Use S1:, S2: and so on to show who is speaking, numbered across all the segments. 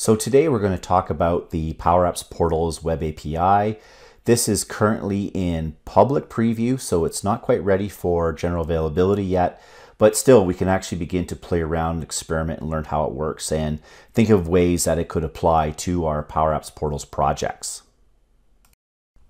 S1: So today we're going to talk about the Power Apps Portals web API. This is currently in public preview, so it's not quite ready for general availability yet, but still we can actually begin to play around, experiment and learn how it works and think of ways that it could apply to our Power Apps Portals projects.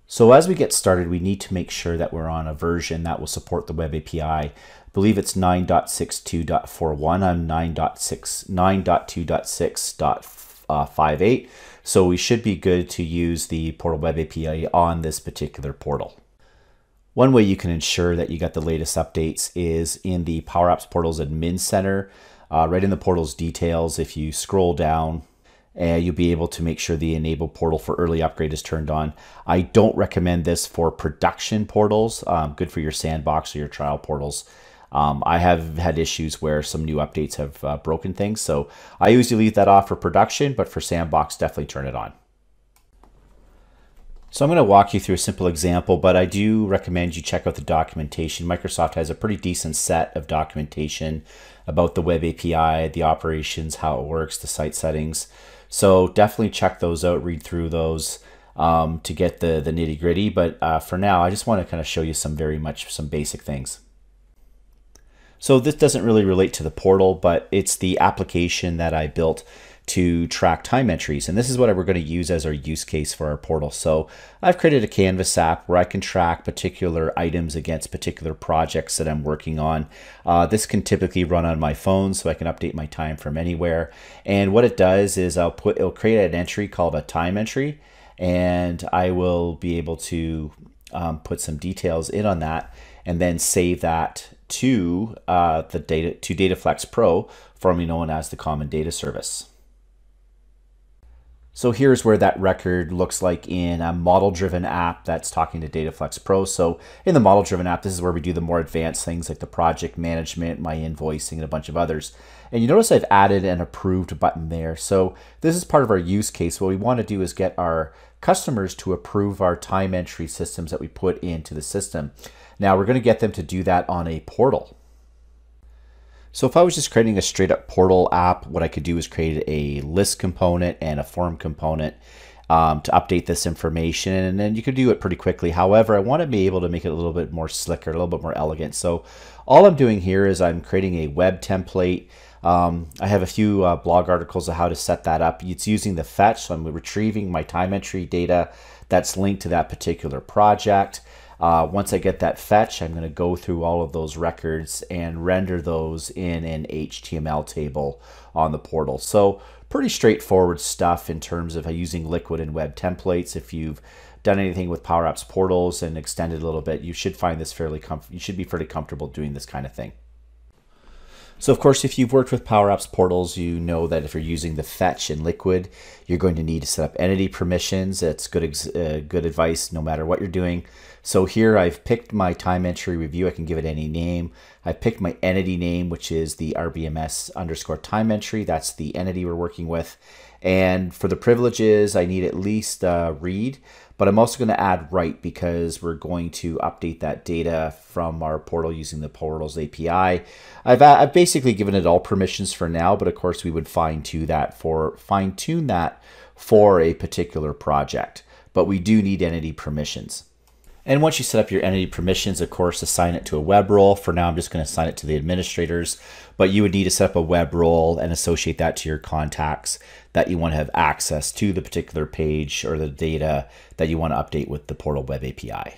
S1: So as we get started, we need to make sure that we're on a version that will support the web API. I believe it's 9.62.41. I'm 9.2.6.5 uh, 5.8. So we should be good to use the Portal Web API on this particular portal. One way you can ensure that you got the latest updates is in the Power Apps Portals Admin Center. Uh, right in the portal's details, if you scroll down, uh, you'll be able to make sure the enable portal for early upgrade is turned on. I don't recommend this for production portals. Um, good for your sandbox or your trial portals. Um, I have had issues where some new updates have uh, broken things, so I usually leave that off for production, but for Sandbox, definitely turn it on. So I'm going to walk you through a simple example, but I do recommend you check out the documentation. Microsoft has a pretty decent set of documentation about the web API, the operations, how it works, the site settings. So definitely check those out, read through those um, to get the, the nitty gritty. But uh, for now, I just want to kind of show you some very much some basic things. So this doesn't really relate to the portal, but it's the application that I built to track time entries. And this is what we're going to use as our use case for our portal. So I've created a Canvas app where I can track particular items against particular projects that I'm working on. Uh, this can typically run on my phone so I can update my time from anywhere. And what it does is I'll put, it'll create an entry called a time entry and I will be able to um, put some details in on that and then save that to uh, the data to DataFlex Pro, formerly known as the Common Data Service. So here's where that record looks like in a model-driven app that's talking to DataFlex Pro. So in the model-driven app, this is where we do the more advanced things like the project management, my invoicing, and a bunch of others. And you notice I've added an approved button there. So this is part of our use case. What we want to do is get our customers to approve our time entry systems that we put into the system. Now we're going to get them to do that on a portal. So if I was just creating a straight up portal app, what I could do is create a list component and a form component um, to update this information. And then you could do it pretty quickly. However, I want to be able to make it a little bit more slicker, a little bit more elegant. So all I'm doing here is I'm creating a web template. Um, I have a few uh, blog articles of how to set that up. It's using the fetch, so I'm retrieving my time entry data that's linked to that particular project. Uh, once I get that fetch, I'm going to go through all of those records and render those in an HTML table on the portal. So pretty straightforward stuff in terms of using Liquid and web templates. If you've done anything with Power Apps portals and extended a little bit, you should find this fairly. You should be fairly comfortable doing this kind of thing. So of course, if you've worked with Power Apps portals, you know that if you're using the fetch in Liquid, you're going to need to set up entity permissions. That's good, uh, good advice no matter what you're doing. So here I've picked my time entry review. I can give it any name. I picked my entity name, which is the RBMS underscore time entry. That's the entity we're working with. And for the privileges, I need at least uh, read, but I'm also going to add write because we're going to update that data from our portal using the portals API. I've, I've basically given it all permissions for now, but of course we would fine tune that for fine tune that for a particular project. But we do need entity permissions. And once you set up your entity permissions, of course, assign it to a web role. For now, I'm just going to assign it to the administrators, but you would need to set up a web role and associate that to your contacts that you want to have access to the particular page or the data that you want to update with the Portal Web API.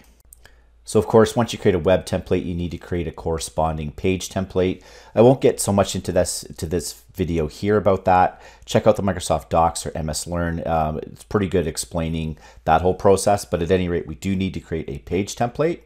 S1: So of course, once you create a web template, you need to create a corresponding page template. I won't get so much into this to this video here about that. Check out the Microsoft Docs or MS Learn. Um, it's pretty good explaining that whole process, but at any rate, we do need to create a page template.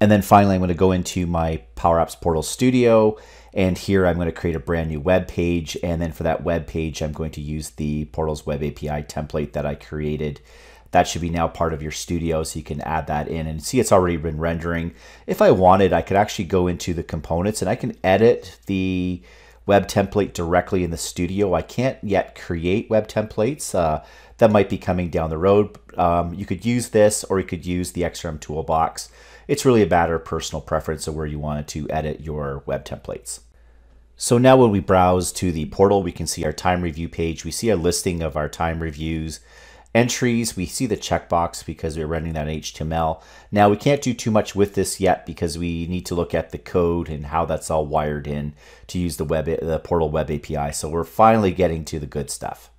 S1: And then finally, I'm going to go into my Power Apps Portal Studio. And here I'm going to create a brand new web page. And then for that web page, I'm going to use the Portals Web API template that I created that should be now part of your studio so you can add that in and see it's already been rendering. If I wanted, I could actually go into the components and I can edit the web template directly in the studio. I can't yet create web templates. Uh, that might be coming down the road. Um, you could use this or you could use the XRM toolbox. It's really a matter of personal preference of where you wanted to edit your web templates. So now when we browse to the portal, we can see our time review page. We see a listing of our time reviews entries. We see the checkbox because we're running that HTML. Now we can't do too much with this yet because we need to look at the code and how that's all wired in to use the web the portal web API. So we're finally getting to the good stuff.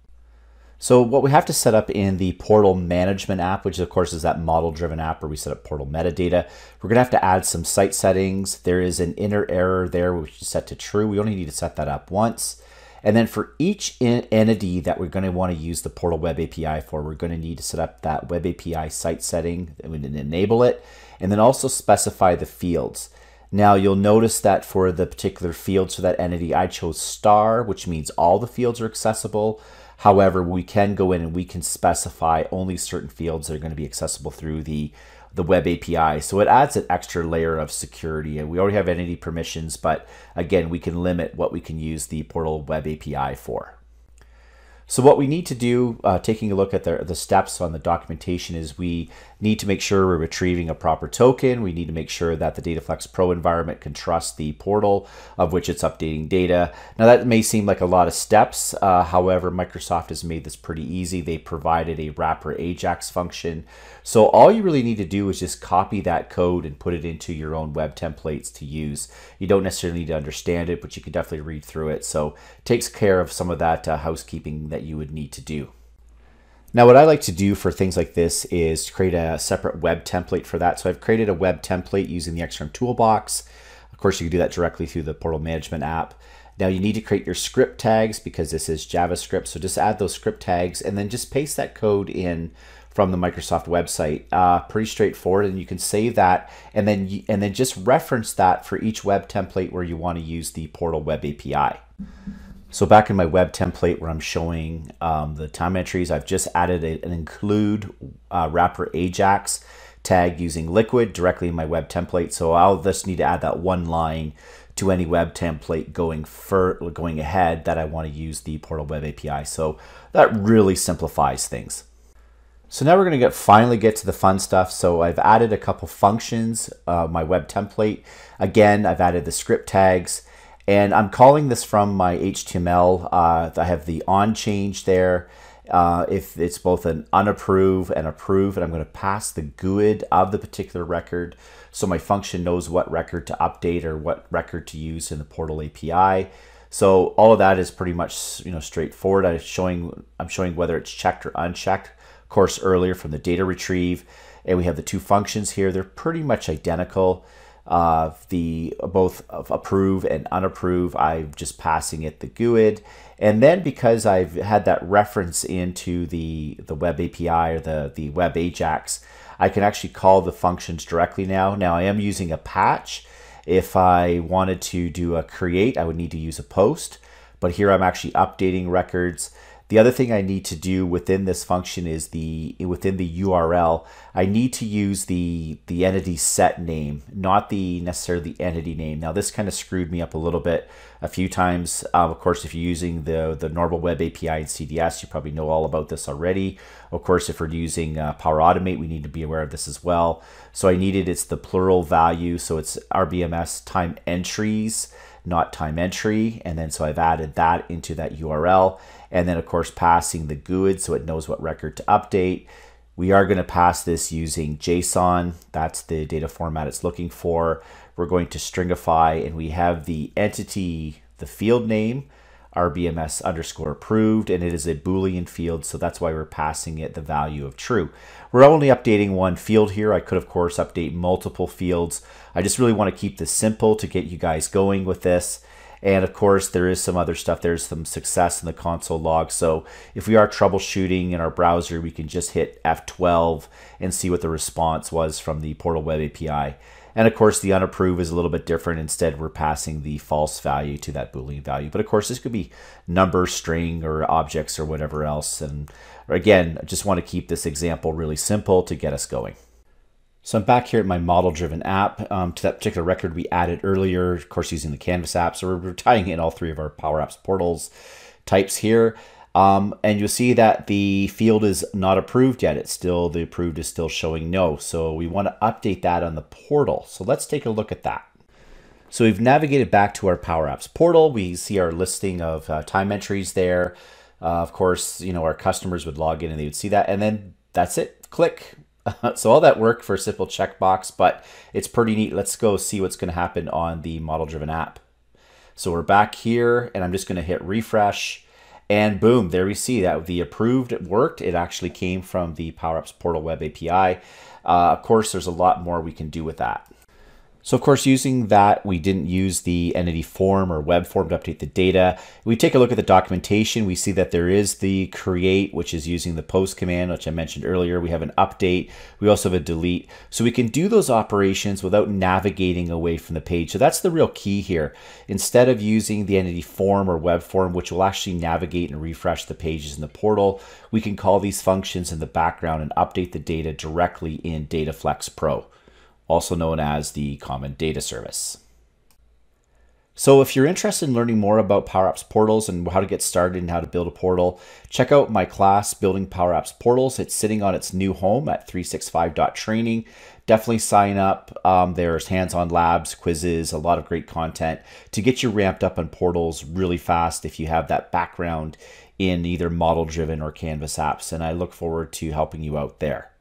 S1: So what we have to set up in the portal management app, which of course is that model driven app where we set up portal metadata, we're gonna have to add some site settings. There is an inner error there, which is set to true. We only need to set that up once. And then for each entity that we're going to want to use the Portal Web API for, we're going to need to set up that Web API site setting and enable it, and then also specify the fields. Now you'll notice that for the particular fields for that entity, I chose star, which means all the fields are accessible. However, we can go in and we can specify only certain fields that are going to be accessible through the, the web API. So it adds an extra layer of security. And we already have entity permissions, but again, we can limit what we can use the Portal Web API for. So what we need to do, uh, taking a look at the, the steps on the documentation, is we need to make sure we're retrieving a proper token. We need to make sure that the Dataflex Pro environment can trust the portal of which it's updating data. Now that may seem like a lot of steps. Uh, however, Microsoft has made this pretty easy. They provided a wrapper Ajax function. So all you really need to do is just copy that code and put it into your own web templates to use. You don't necessarily need to understand it, but you can definitely read through it. So it takes care of some of that uh, housekeeping that you would need to do. Now what I like to do for things like this is create a separate web template for that. So I've created a web template using the XRM Toolbox. Of course, you can do that directly through the Portal Management app. Now you need to create your script tags because this is JavaScript. So just add those script tags and then just paste that code in from the Microsoft website. Uh, pretty straightforward, and you can save that, and then and then just reference that for each web template where you want to use the Portal Web API. So back in my web template where I'm showing um, the time entries, I've just added a, an include uh, wrapper Ajax tag using Liquid directly in my web template. So I'll just need to add that one line to any web template going for going ahead that I want to use the Portal Web API. So that really simplifies things. So now we're going to get finally get to the fun stuff. So I've added a couple functions, uh, my web template. Again, I've added the script tags. And I'm calling this from my HTML. Uh, I have the on change there. Uh, if it's both an unapprove and approve, and I'm going to pass the GUID of the particular record so my function knows what record to update or what record to use in the portal API. So all of that is pretty much you know straightforward. I'm showing I'm showing whether it's checked or unchecked. Course, earlier from the data retrieve, and we have the two functions here. They're pretty much identical uh, the both of approve and unapprove, I'm just passing it the GUID. And then because I've had that reference into the, the web API or the, the web Ajax, I can actually call the functions directly now. Now I am using a patch. If I wanted to do a create, I would need to use a post. But here I'm actually updating records. The other thing I need to do within this function is the within the URL, I need to use the, the entity set name, not the necessarily the entity name. Now this kind of screwed me up a little bit a few times. Um, of course, if you're using the, the normal web API and CDS, you probably know all about this already. Of course, if we're using uh, Power Automate, we need to be aware of this as well. So I needed, it's the plural value. So it's RBMS time entries not time entry. And then so I've added that into that URL. And then of course passing the GUID so it knows what record to update. We are going to pass this using JSON. That's the data format it's looking for. We're going to stringify and we have the entity, the field name, RBMS underscore approved, and it is a Boolean field, so that's why we're passing it the value of true. We're only updating one field here. I could, of course, update multiple fields. I just really want to keep this simple to get you guys going with this. And of course, there is some other stuff. There's some success in the console log. So if we are troubleshooting in our browser, we can just hit F12 and see what the response was from the Portal Web API. And of course, the unapprove is a little bit different. Instead, we're passing the false value to that Boolean value. But of course, this could be number, string, or objects, or whatever else. And again, I just want to keep this example really simple to get us going. So I'm back here at my model-driven app um, to that particular record we added earlier, of course, using the Canvas app. So we're tying in all three of our Power Apps portals types here. Um, and you'll see that the field is not approved yet. It's still, the approved is still showing no. So we want to update that on the portal. So let's take a look at that. So we've navigated back to our Power Apps portal. We see our listing of uh, time entries there. Uh, of course, you know, our customers would log in and they would see that. And then that's it. Click. so all that work for a simple checkbox, but it's pretty neat. Let's go see what's going to happen on the model driven app. So we're back here and I'm just going to hit refresh and boom, there we see that the approved worked. It actually came from the PowerApps portal web API. Uh, of course, there's a lot more we can do with that. So of course, using that, we didn't use the entity form or web form to update the data. We take a look at the documentation. We see that there is the create, which is using the post command, which I mentioned earlier. We have an update. We also have a delete. So we can do those operations without navigating away from the page. So that's the real key here. Instead of using the entity form or web form, which will actually navigate and refresh the pages in the portal, we can call these functions in the background and update the data directly in DataFlex Pro also known as the Common Data Service. So if you're interested in learning more about Power Apps portals and how to get started and how to build a portal, check out my class, Building Power Apps Portals. It's sitting on its new home at 365.training. Definitely sign up. Um, there's hands-on labs, quizzes, a lot of great content to get you ramped up on portals really fast if you have that background in either model-driven or Canvas apps. And I look forward to helping you out there.